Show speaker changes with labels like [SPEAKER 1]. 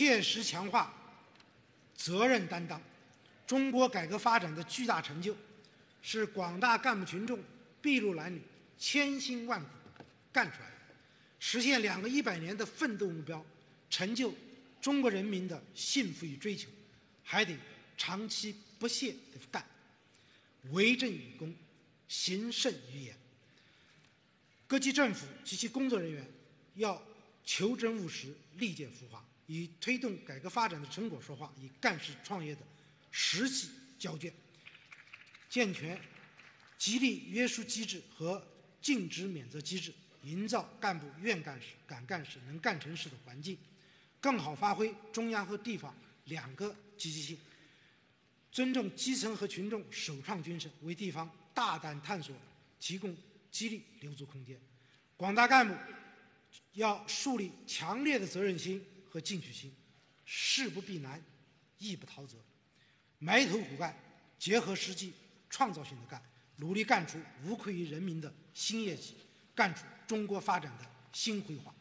[SPEAKER 1] 切实强化责任担当。中国改革发展的巨大成就，是广大干部群众筚路蓝缕、千辛万苦干出来的。实现两个一百年的奋斗目标，成就中国人民的幸福与追求，还得长期不懈地干，为政与公，行胜于言。各级政府及其工作人员要求真务实、利见浮华，以推动改革发展的成果说话，以干事创业的实际交卷，健全激励约束机制和尽职免责机制。营造干部愿干事、敢干事、能干成事的环境，更好发挥中央和地方两个积极性，尊重基层和群众首创精神，为地方大胆探索提供激励留足空间。广大干部要树立强烈的责任心和进取心，事不避难，义不逃责，埋头苦干，结合实际，创造性的干，努力干出无愧于人民的新业绩，干出。中国发展的新辉煌。